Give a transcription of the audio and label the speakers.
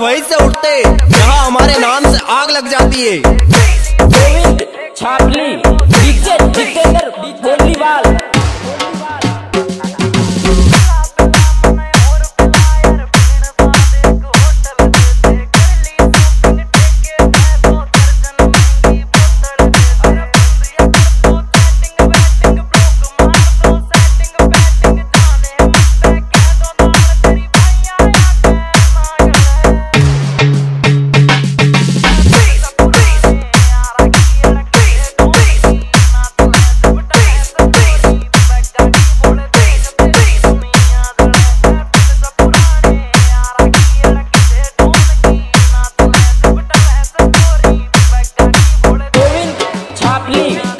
Speaker 1: वहीं से उठते जहाँ हमारे नाम से आग लग जाती है।
Speaker 2: गोविंद छापली डीजे जितेंद्र बोलीवाल happening.